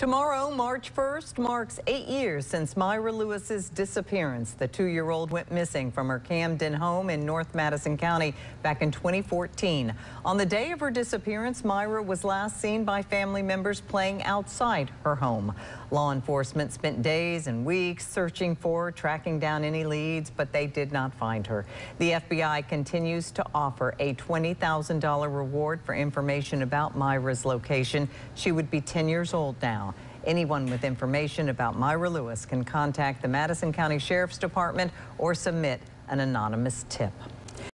Tomorrow, March 1st, marks eight years since Myra Lewis's disappearance. The two-year-old went missing from her Camden home in North Madison County back in 2014. On the day of her disappearance, Myra was last seen by family members playing outside her home. Law enforcement spent days and weeks searching for tracking down any leads, but they did not find her. The FBI continues to offer a $20,000 reward for information about Myra's location. She would be 10 years old now. Anyone with information about Myra Lewis can contact the Madison County Sheriff's Department or submit an anonymous tip.